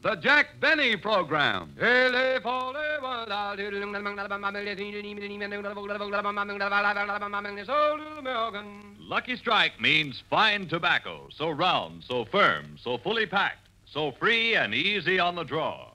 The Jack Benny Program. Lucky Strike means fine tobacco, so round, so firm, so fully packed, so free and easy on the draw.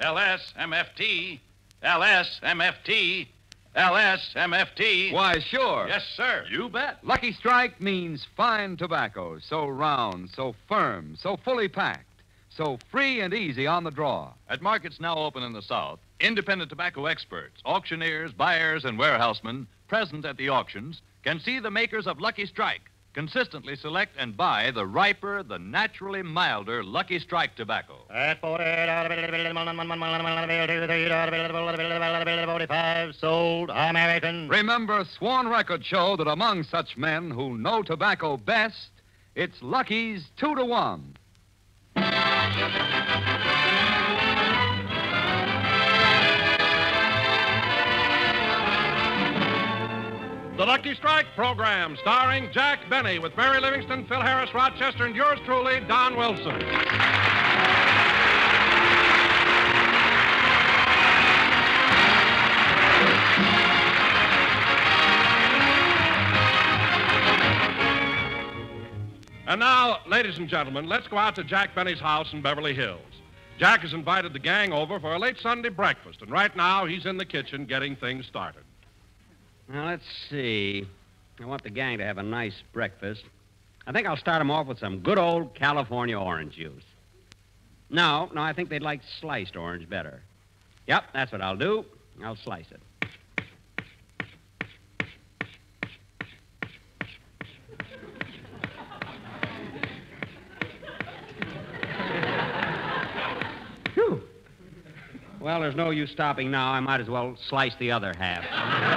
LSMFT, LSMFT, LSMFT. Why, sure. Yes, sir. You bet. Lucky Strike means fine tobacco, so round, so firm, so fully packed, so free and easy on the draw. At markets now open in the South, independent tobacco experts, auctioneers, buyers, and warehousemen present at the auctions can see the makers of Lucky Strike consistently select and buy the riper, the naturally milder Lucky Strike tobacco. At 45 sold American. Remember, sworn Records show that among such men who know tobacco best, it's Lucky's two to one. The Lucky Strike program, starring Jack Benny with Mary Livingstone, Phil Harris, Rochester, and yours truly, Don Wilson. And now, ladies and gentlemen, let's go out to Jack Benny's house in Beverly Hills. Jack has invited the gang over for a late Sunday breakfast, and right now he's in the kitchen getting things started. Now, let's see. I want the gang to have a nice breakfast. I think I'll start them off with some good old California orange juice. No, no, I think they'd like sliced orange better. Yep, that's what I'll do. I'll slice it. Well, there's no use stopping now. I might as well slice the other half.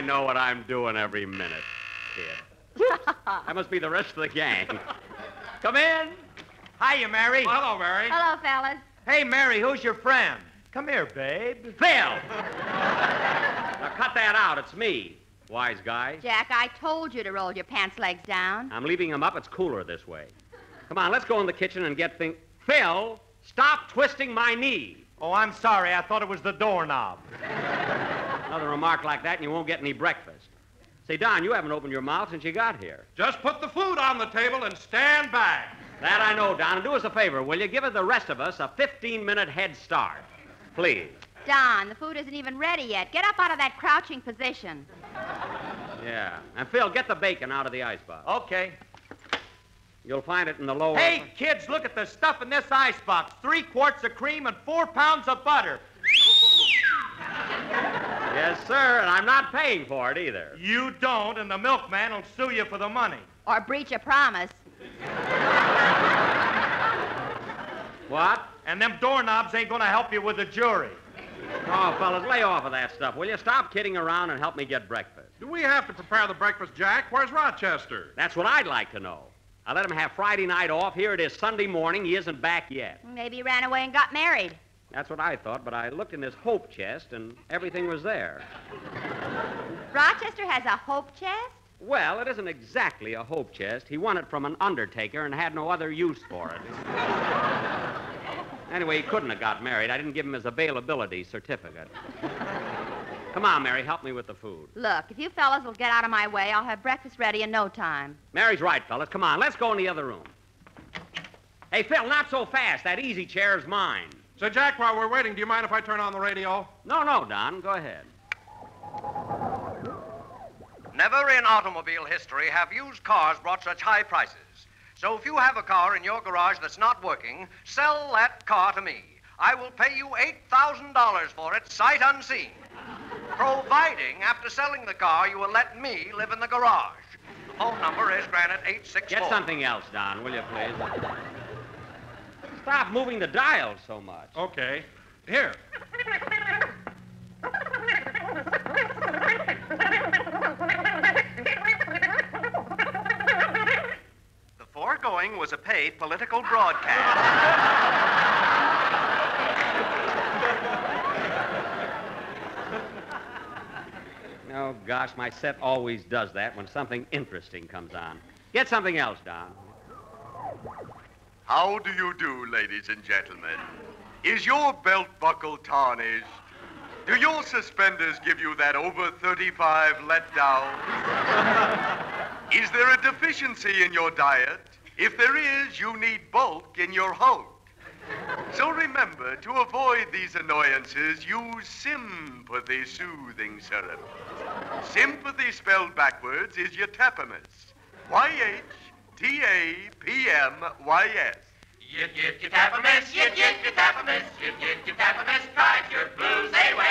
I know what I'm doing every minute, kid. That must be the rest of the gang. Come in. Hiya, Mary. Well, hello, Mary. Hello, fellas. Hey, Mary, who's your friend? Come here, babe. Phil! now cut that out. It's me. Wise guy. Jack, I told you to roll your pants legs down. I'm leaving them up. It's cooler this way. Come on, let's go in the kitchen and get things. Phil, stop twisting my knee. Oh, I'm sorry. I thought it was the doorknob. Another remark like that, and you won't get any breakfast. Say, Don, you haven't opened your mouth since you got here. Just put the food on the table and stand back. That I know, Don. And do us a favor, will you? Give the rest of us a 15 minute head start. Please. Don, the food isn't even ready yet. Get up out of that crouching position. Yeah. And Phil, get the bacon out of the icebox. Okay. You'll find it in the lower. Hey, kids, look at the stuff in this icebox. Three quarts of cream and four pounds of butter. Yes, sir, and I'm not paying for it either. You don't, and the milkman will sue you for the money. Or breach a promise. What? And them doorknobs ain't gonna help you with the jury. Oh, fellas, lay off of that stuff, will you? Stop kidding around and help me get breakfast. Do we have to prepare the breakfast, Jack? Where's Rochester? That's what I'd like to know. I let him have Friday night off. Here it is Sunday morning. He isn't back yet. Maybe he ran away and got married. That's what I thought, but I looked in his hope chest and everything was there. Rochester has a hope chest? Well, it isn't exactly a hope chest. He won it from an undertaker and had no other use for it. anyway, he couldn't have got married. I didn't give him his availability certificate. Come on, Mary, help me with the food. Look, if you fellas will get out of my way, I'll have breakfast ready in no time. Mary's right, fellas. Come on, let's go in the other room. Hey, Phil, not so fast. That easy chair's mine. So, Jack, while we're waiting, do you mind if I turn on the radio? No, no, Don. Go ahead. Never in automobile history have used cars brought such high prices. So if you have a car in your garage that's not working, sell that car to me. I will pay you $8,000 for it, sight unseen. Providing, after selling the car, you will let me live in the garage. The phone number is Granite 864. Get something else, Don, will you, please? Stop moving the dial so much. Okay. Here. The foregoing was a paid political broadcast. Oh, gosh, my set always does that when something interesting comes on. Get something else, Don. How do you do, ladies and gentlemen? Is your belt buckle tarnished? Do your suspenders give you that over 35 letdown? is there a deficiency in your diet? If there is, you need bulk in your hulk. So remember, to avoid these annoyances, use sympathy soothing syrup. Sympathy spelled backwards is yatapamus. Y-H-T-A-P-M-Y-S. Yip, yip, yip, tapamus, yip, yip, yip, tapamus, yip, yip, yip, tapamus, drive your blues away.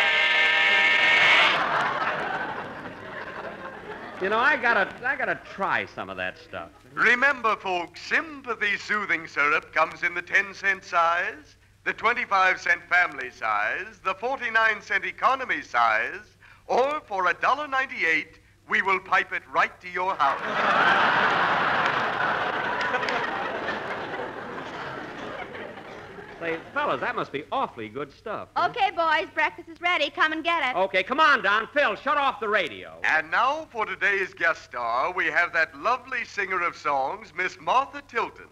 You know, I gotta, I gotta try some of that stuff. Remember, folks, sympathy soothing syrup comes in the 10 cent size, the 25 cent family size, the 49 cent economy size, or for $1.98, we will pipe it right to your house. Say, fellas, that must be awfully good stuff. Okay, boys, breakfast is ready. Come and get it. Okay, come on, Don. Phil, shut off the radio. and now for today's guest star, we have that lovely singer of songs, Miss Martha Tilton.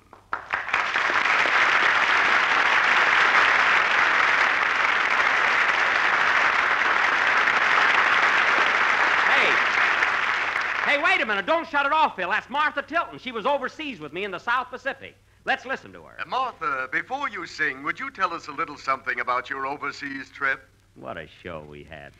Hey. Hey, wait a minute. Don't shut it off, Phil. That's Martha Tilton. She was overseas with me in the South Pacific. Let's listen to her. Uh, Martha, before you sing, would you tell us a little something about your overseas trip? What a show we had.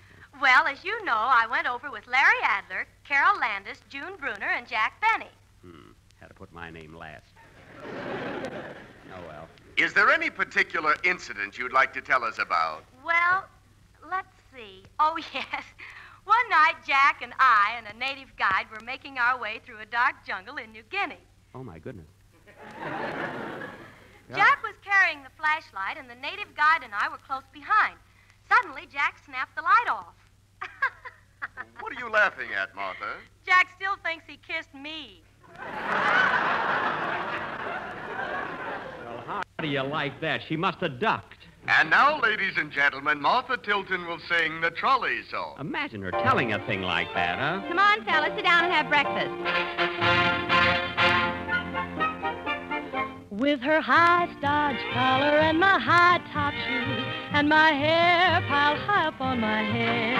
Well, as you know, I went over with Larry Adler, Carole Landis, June Bruner, and Jack Benny. Hmm. Had to put my name last. oh, well. Is there any particular incident you'd like to tell us about? Well, let's see. Oh, yes. One night, Jack and I and a native guide were making our way through a dark jungle in New Guinea. Oh, my goodness. Jack was carrying the flashlight, and the native guide and I were close behind. Suddenly, Jack snapped the light off. What are you laughing at, Martha? Jack still thinks he kissed me. Well, how do you like that? She must have ducked. And now, ladies and gentlemen, Martha Tilton will sing the trolley song. Imagine her telling a thing like that, huh? Come on, fellas, sit down and have breakfast. With her high starched collar and my high top shoes and my hair piled high up on my head.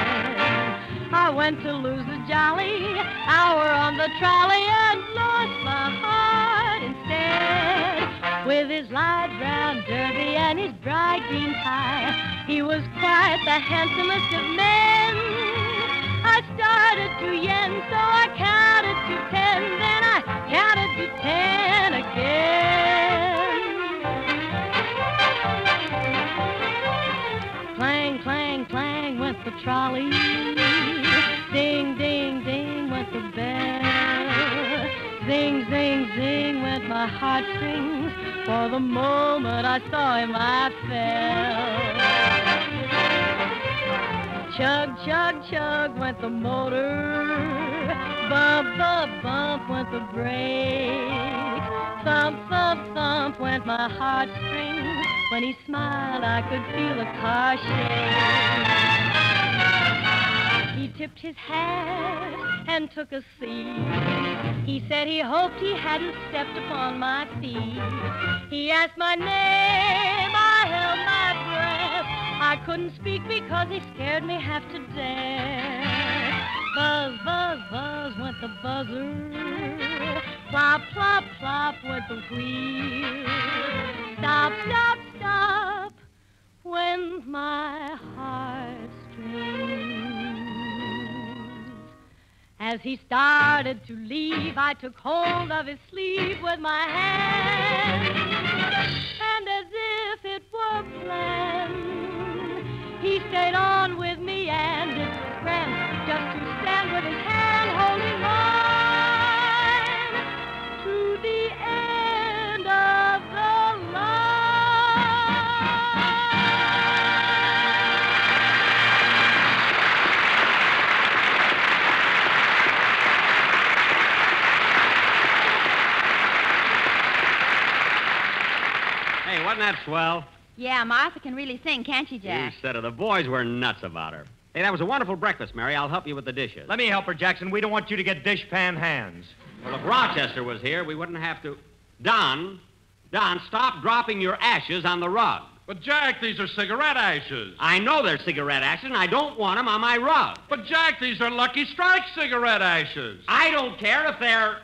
I went to lose the jolly hour on the trolley and lost my heart instead. With his light brown derby and his bright green tie, he was quite the handsomest of men. Started to yen, so I counted to ten, then I counted to ten again. Clang, clang, clang went the trolley. Ding, ding, ding went the bell. Zing, zing, zing went my heartstrings. For the moment I saw him, I fell. Chug, chug, chug went the motor. Bump, bump, bump went the brake. Thump, thump, thump went my heartstrings. When he smiled, I could feel the car shake. He tipped his hat and took a seat. He said he hoped he hadn't stepped upon my feet. He asked my name, I held my couldn't speak because he scared me half to death. Buzz, buzz, buzz went the buzzer. Plop, plop, plop went the wheel. Stop, stop, stop went my heartstrings. As he started to leave, I took hold of his sleeve with my hand. And as if it were planned, he stayed on with me and his friends, just to stand with his hand holding mine to the end of the line. Hey, wasn't that swell? Yeah, Martha can really sing, can't she, Jack? You said it. The boys were nuts about her. Hey, that was a wonderful breakfast, Mary. I'll help you with the dishes. Let me help her, Jackson. We don't want you to get dishpan hands. Well, if Rochester was here, we wouldn't have to. Don, Don, stop dropping your ashes on the rug. But, Jack, these are cigarette ashes. I know they're cigarette ashes, and I don't want them on my rug. But, Jack, these are Lucky Strike cigarette ashes. I don't care if they're.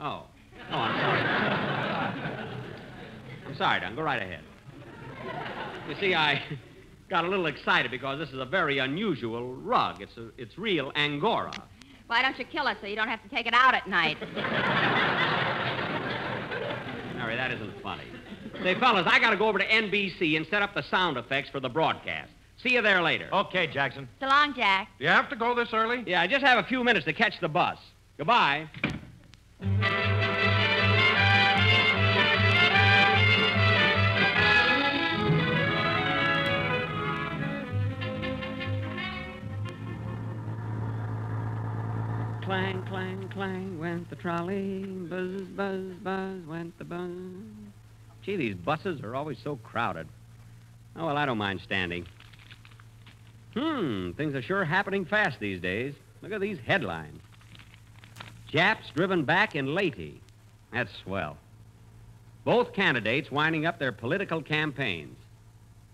Oh. Oh, I'm sorry. I'm sorry, Don. Go right ahead. You see, I got a little excited because this is a very unusual rug. It's, a, it's real Angora. Why don't you kill it so you don't have to take it out at night? Mary, that isn't funny. Say, fellas, I got to go over to NBC and set up the sound effects for the broadcast. See you there later. Okay, Jackson. So long, Jack. You have to go this early? Yeah, I just have a few minutes to catch the bus. Goodbye. Clang, clang, clang went the trolley. Buzz, buzz, buzz went the buzz. Gee, these buses are always so crowded. Oh, well, I don't mind standing. Hmm, things are sure happening fast these days. Look at these headlines. Japs driven back in Leyte. That's swell. Both candidates winding up their political campaigns.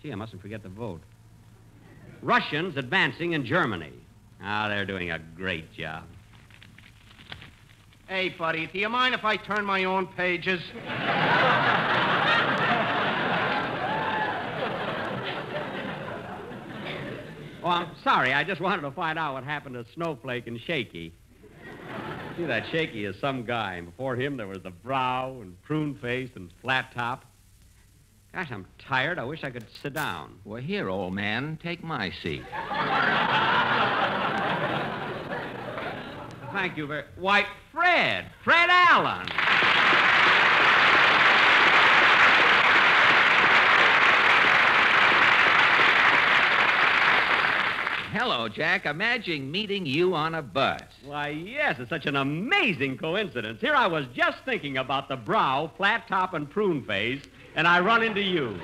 Gee, I mustn't forget to vote. Russians advancing in Germany. Ah, they're doing a great job. Hey, buddy, do you mind if I turn my own pages? Oh, I'm sorry. I just wanted to find out what happened to Snowflake and Shaky. See, that Shaky is some guy, and before him there was the brow and prune face and flat top. Gosh, I'm tired. I wish I could sit down. Well, here, old man, take my seat. Thank you very. Why, Fred, Fred Allen. Hello, Jack. Imagine meeting you on a bus. Why, yes, it's such an amazing coincidence. Here I was just thinking about the brow, flat top, and prune face, and I run into you.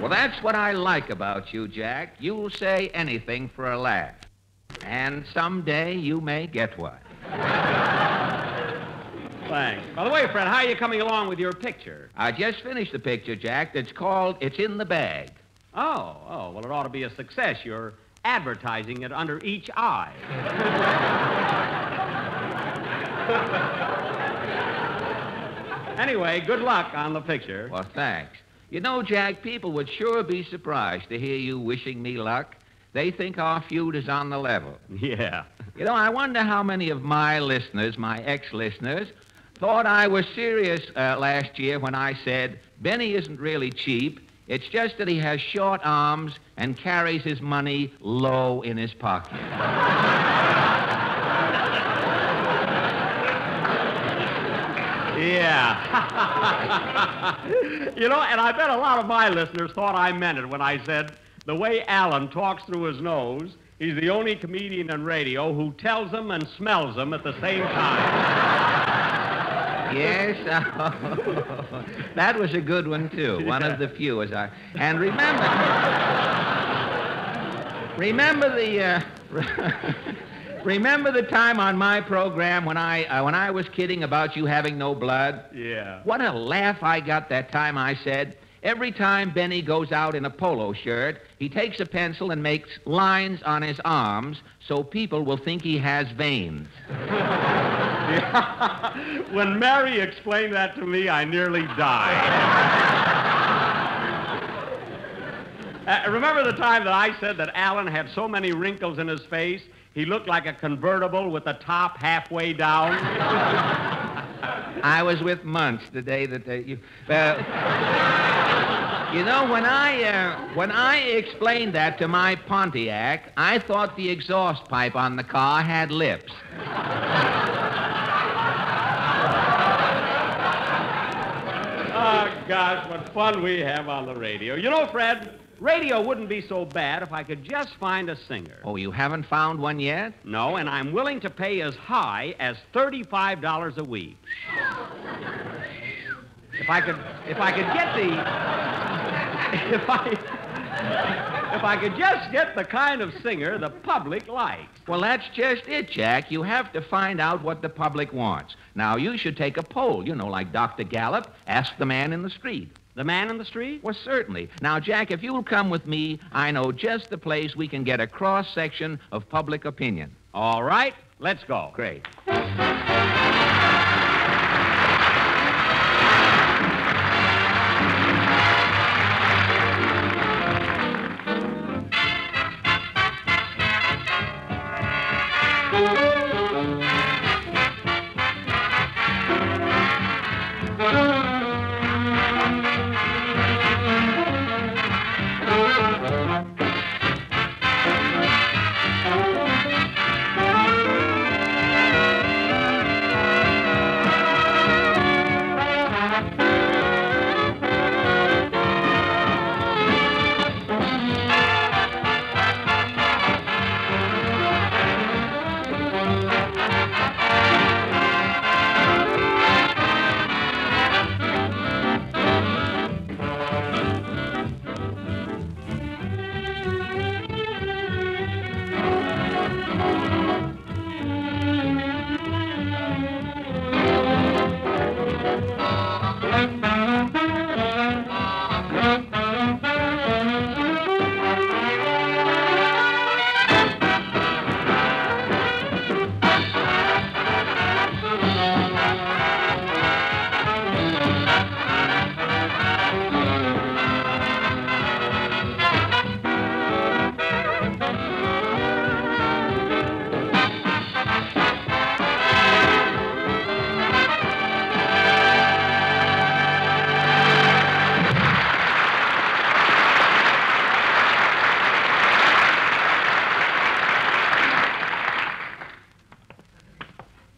Well, that's what I like about you, Jack. You'll say anything for a laugh. And someday you may get one. Thanks. By the way, Fred, how are you coming along with your picture? I just finished the picture, Jack, It's called It's in the Bag. Oh, oh, well, it ought to be a success. You're advertising it under each eye. anyway, good luck on the picture. Well, thanks. You know, Jack, people would sure be surprised to hear you wishing me luck. They think our feud is on the level. Yeah. You know, I wonder how many of my listeners, my ex listeners, thought I was serious uh, last year when I said Benny isn't really cheap. It's just that he has short arms and carries his money low in his pocket. Yeah. you know, and I bet a lot of my listeners thought I meant it when I said the way Allen talks through his nose, he's the only comedian on radio who tells them and smells them at the same time. Yes, oh, that was a good one too. One of the few, as I and remember, remember the uh, remember the time on my program when I uh, when I was kidding about you having no blood. Yeah. What a laugh I got that time! I said. Every time Benny goes out in a polo shirt, he takes a pencil and makes lines on his arms so people will think he has veins. when Mary explained that to me, I nearly died. uh, remember the time that I said that Allen had so many wrinkles in his face, he looked like a convertible with the top halfway down? I was with Muntz the day that they, you. Uh, you know, when I uh, when I explained that to my Pontiac, I thought the exhaust pipe on the car had lips. Oh, gosh, what fun we have on the radio. You know, Fred, radio wouldn't be so bad if I could just find a singer. Oh, you haven't found one yet? No, and I'm willing to pay as high as $35 a week. If I could, if I could get the, if I, if I could just get the kind of singer the public likes. Well, that's just it, Jack. You have to find out what the public wants. Now, you should take a poll, you know, like Dr. Gallup. Ask the man in the street. The man in the street? Well, certainly. Now, Jack, if you'll come with me, I know just the place we can get a cross section of public opinion. All right, let's go. Great.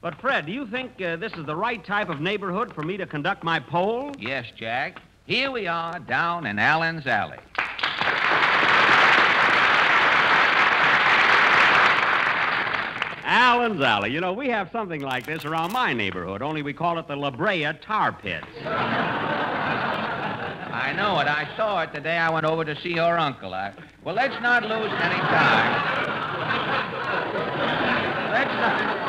But, Fred, do you think uh, this is the right type of neighborhood for me to conduct my poll? Yes, Jack. Here we are down in Allen's Alley. Allen's Alley. You know, we have something like this around my neighborhood, only we call it the La Brea Tar Pits. I know it. I saw it the day I went over to see your uncle. I... Well, let's not lose any time. Let's not.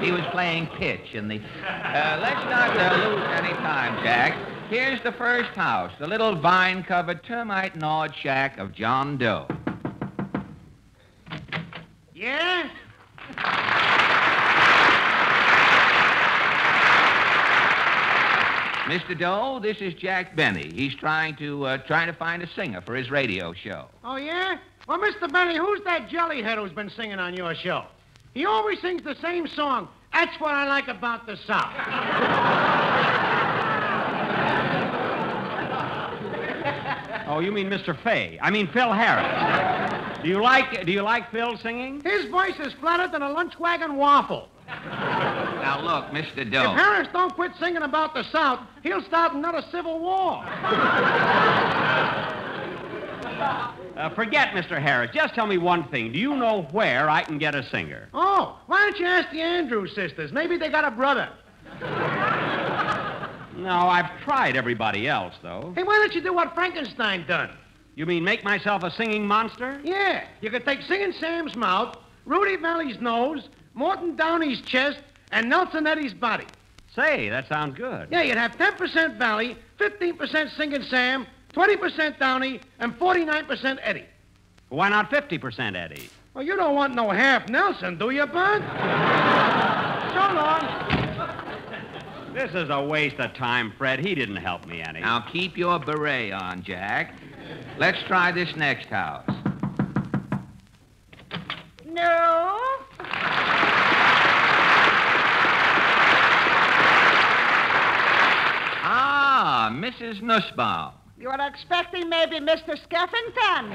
He was playing pitch in the. Uh, let's not uh, lose any time, Jack. Here's the first house, the little vine covered, termite gnawed shack of John Doe. Yeah? Mr. Doe, this is Jack Benny. He's trying to uh, trying to find a singer for his radio show. Oh, yeah? Well, Mr. Benny, who's that jellyhead who's been singing on your show? He always sings the same song. That's what I like about the South. Oh, you mean Mr. Faye? I mean Phil Harris. Do you like Do you like Phil singing? His voice is flatter than a lunch wagon waffle. Now look, Mr. If Harris don't quit singing about the South, he'll start another civil war. Uh, forget Mr. Harris. Just tell me one thing. Do you know where I can get a singer? Oh, why don't you ask the Andrews sisters? Maybe they got a brother. No, I've tried everybody else, though. Hey, why don't you do what Frankenstein done? You mean make myself a singing monster? Yeah, you could take Singing Sam's mouth, Rudy Vallee's nose, Morton Downey's chest, and Nelson Eddy's body. Say, that sounds good. Yeah, you'd have 10% Valley, 15% Singing Sam, 20% Downey, and 49% Eddy. Why not 50% Eddy? Well, you don't want no half Nelson, do you, Bud? so long. This is a waste of time, Fred. He didn't help me any. Now keep your beret on, Jack. Let's try this next house. No. Ah, Mrs. Nussbaum. You are expecting maybe Mr. Skeffington.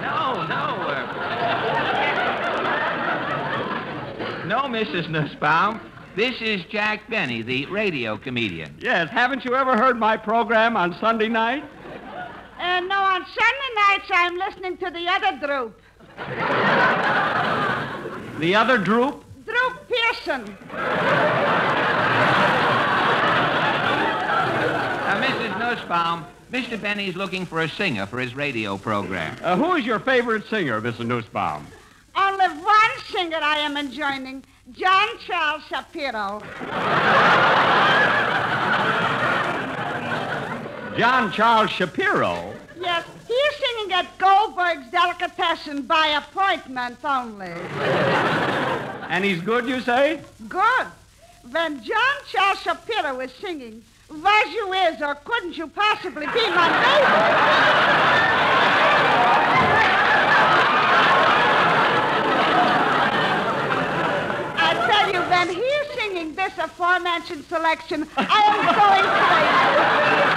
No, no. Uh... No, Mrs. Nussbaum. This is Jack Benny, the radio comedian. Yes, haven't you ever heard my program on Sunday night? Uh, no, on Sunday nights I'm listening to the other group. The other droop? Drew Pearson. Uh, Mrs. Nussbaum, Mr. Benny's looking for a singer for his radio program. Uh, who is your favorite singer, Mrs. Nussbaum? Only one singer I am enjoying, John Charles Shapiro. John Charles Shapiro. Yes, he's singing at Goldberg's Delicatessen by appointment only. And he's good, you say? Good. When John Charles Shapiro was singing, was you is or couldn't you possibly be my neighbor? I tell you, when he's singing this aforementioned selection, I am going crazy.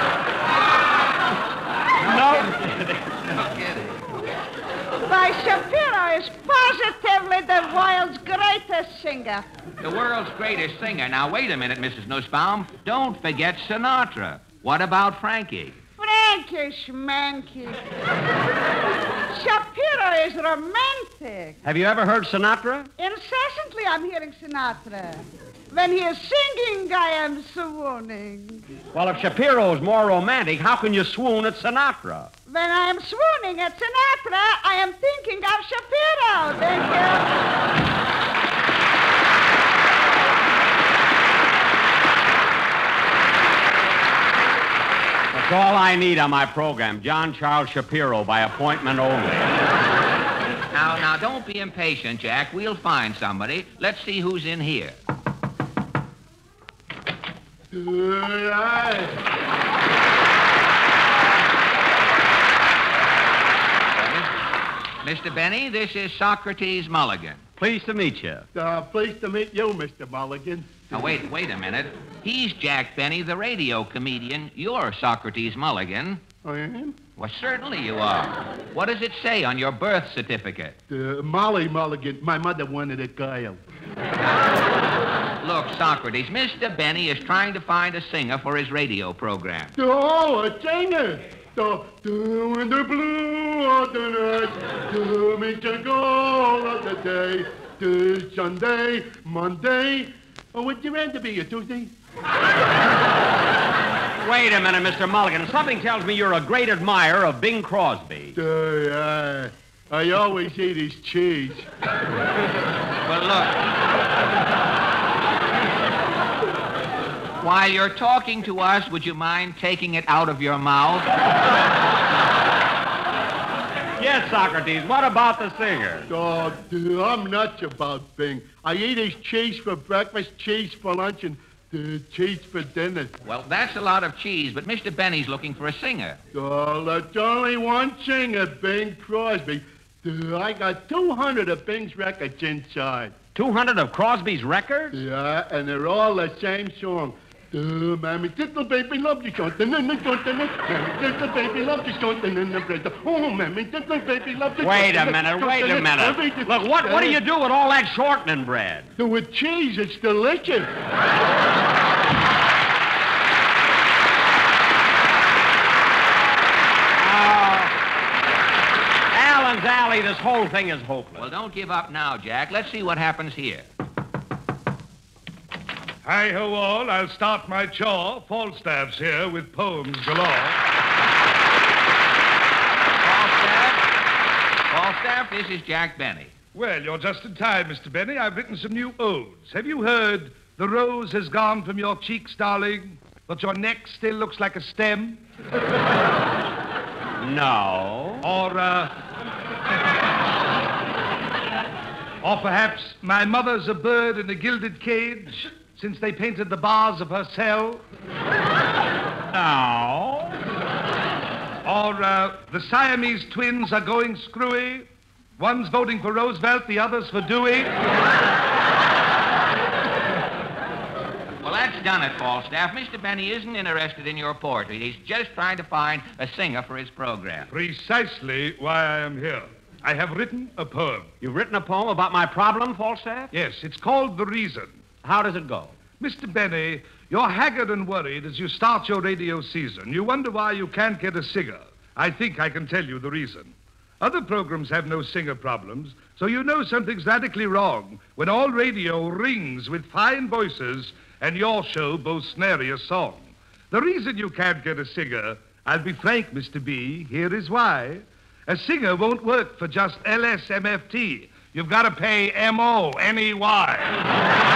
No. No kidding. Is positively the world's greatest singer. The world's greatest singer. Now, wait a minute, Mrs. Nussbaum. Don't forget Sinatra. What about Frankie? Frankie Schmanky. Shapiro is romantic. Have you ever heard Sinatra? Incessantly, I'm hearing Sinatra. When he is singing, I am swooning. Well, if Shapiro's more romantic, how can you swoon at Sinatra? When I am swooning at Sinatra, I am thinking of Shapiro. Thank you. That's all I need on my program. John Charles Shapiro by appointment only. Now, now, don't be impatient, Jack. We'll find somebody. Let's see who's in here. Mr. Benny, this is Socrates Mulligan. Pleased to meet you. Uh, pleased to meet you, Mr. Mulligan. Now, wait, wait a minute. He's Jack Benny, the radio comedian. You're Socrates Mulligan. I am? Well, certainly you are. What does it say on your birth certificate? Uh, Molly Mulligan. My mother wanted a girl. Look, Socrates, Mr. Benny is trying to find a singer for his radio program. Oh, a singer. The, the, in the blue of the night, to meet the goal of the day, to Sunday, Monday. Oh, would you rather be a Tuesday? Wait a minute, Mr. Mulligan. Something tells me you're a great admirer of Bing Crosby. Uh, uh, I always eat his cheese. Well, look. While you're talking to us, would you mind taking it out of your mouth? Yes, Socrates. What about the singer? Oh, dude, I'm nuts about Bing. I eat his cheese for breakfast, cheese for lunch, and uh, cheese for dinner. Well, that's a lot of cheese, but Mr. Benny's looking for a singer. Oh, that's only one singer, Bing Crosby. Dude, I got 200 of Bing's records inside. 200 of Crosby's records? Yeah, and they're all the same song. Mammy, little baby loves you something and the something. Mammy, little baby loves you something and the bread. Oh, mammy, little baby loves you Wait a minute, wait a minute. Look, what, what do you do with all that shortening bread? With cheese, it's delicious. Oh. Allen's Alley, this whole thing is hopeless. Well, don't give up now, Jack. Let's see what happens here. Hi ho all, I'll start my chore. Falstaff's here with poems galore. Falstaff, Falstaff, this is Jack Benny. Well, you're just in time, Mr. Benny. I've written some new odes. Have you heard the rose has gone from your cheeks, darling, but your neck still looks like a stem? No. Or, uh. or perhaps my mother's a bird in a gilded cage since they painted the bars of her cell? now? Or uh, the Siamese twins are going screwy. One's voting for Roosevelt, the other's for Dewey. Well, that's done it, Falstaff. Mr. Benny isn't interested in your poetry. He's just trying to find a singer for his program. Precisely why I am here. I have written a poem. You've written a poem about my problem, Falstaff? Yes, it's called The Reason. How does it go? Mr. Benny, you're haggard and worried as you start your radio season. You wonder why you can't get a singer. I think I can tell you the reason. Other programs have no singer problems, so you know something's radically wrong when all radio rings with fine voices and your show boasts nary a song. The reason you can't get a singer, I'll be frank, Mr. B, here is why. A singer won't work for just LSMFT. You've got to pay M-O-N-E-Y.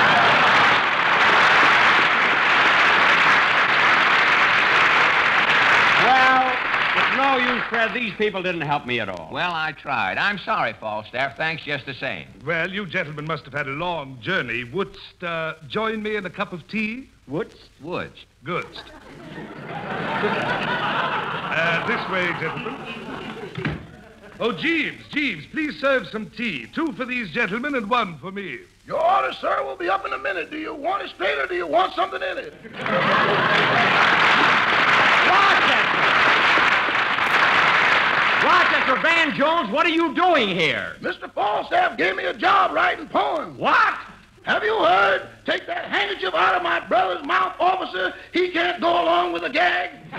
Well, it's no use, Fred. These people didn't help me at all. Well, I tried. I'm sorry, Falstaff. Thanks just the same. Well, you gentlemen must have had a long journey. Wouldst uh, join me in a cup of tea? Wouldst? Wouldst. Goodst. Uh, this way, gentlemen. Oh, Jeeves, Jeeves, please serve some tea. Two for these gentlemen and one for me. Your order, sir, will be up in a minute. Do you want it straight or do you want something in it? Rochester Van Jones, what are you doing here? Mr. Falstaff gave me a job writing poems. What? Have you heard? Take that handkerchief out of my brother's mouth, officer. He can't go along with a gag. No,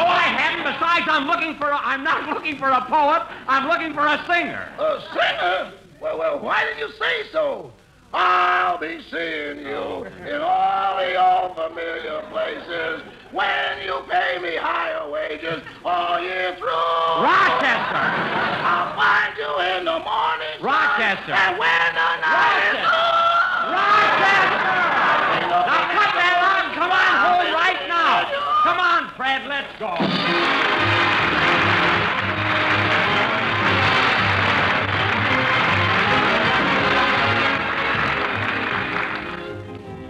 I haven't. Besides, I'm looking for a, I'm not looking for a poet. I'm looking for a singer. A singer? Well, well, why did you say so? I'll be seeing you in all the old familiar places when you pay me higher wages year through. Rochester! I'll find you in the morning. sun, Rochester! And when the night is Rochester! Now cut that out and come on home right now. Come on, Fred, let's go.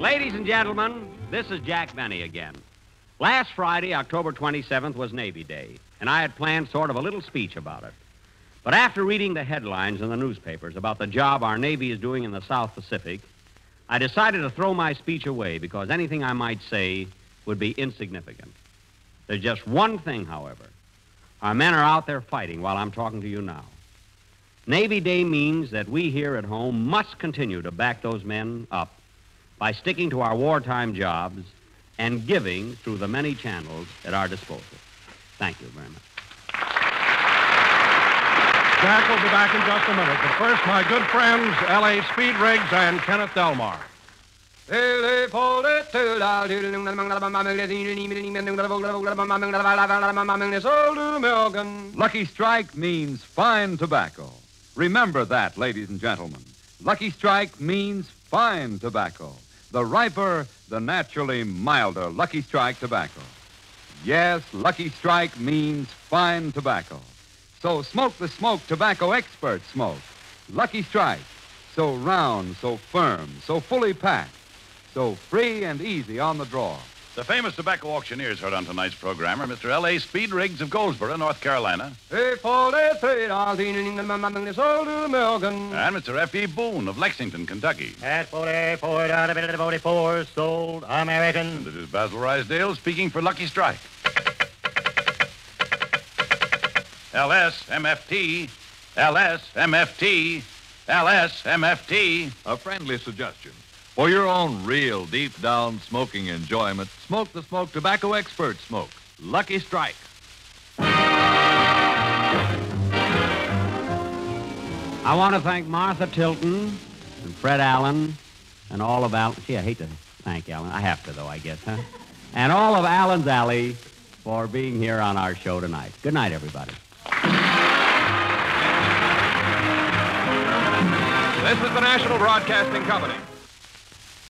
Ladies and gentlemen, this is Jack Benny again. Last Friday, October 27th, was Navy Day, and I had planned sort of a little speech about it. But after reading the headlines in the newspapers about the job our Navy is doing in the South Pacific, I decided to throw my speech away because anything I might say would be insignificant. There's just one thing, however. Our men are out there fighting while I'm talking to you now. Navy Day means that we here at home must continue to back those men up by sticking to our wartime jobs and giving through the many channels at our disposal. Thank you very much. Jack will be back in just a minute. But first, my good friends, L.A. Speed Riggs and Kenneth Delmar. Lucky Strike means fine tobacco. Remember that, ladies and gentlemen. Lucky Strike means fine tobacco. The riper, the naturally milder Lucky Strike tobacco. Yes, Lucky Strike means fine tobacco. So smoke the smoke tobacco expert smoke. Lucky Strike. So round, so firm, so fully packed, so free and easy on the draw. The famous tobacco auctioneers heard on tonight's program are Mr. L.A. Speed Riggs of Goldsboro, North Carolina, and Mr. F.E. Boone of Lexington, Kentucky. At 44 down to 44, sold American. This is Basil Ruysdael speaking for Lucky Strike. LSMFT, LSMFT, LSMFT. A friendly suggestion. For your own real deep down smoking enjoyment, smoke the smoke tobacco expert smoke. Lucky Strike. I want to thank Martha Tilton and Fred Allen and all of Allen. Gee, I hate to thank Allen. I have to, though, I guess, huh? And all of Allen's Alley for being here on our show tonight. Good night, everybody. This is the National Broadcasting Company.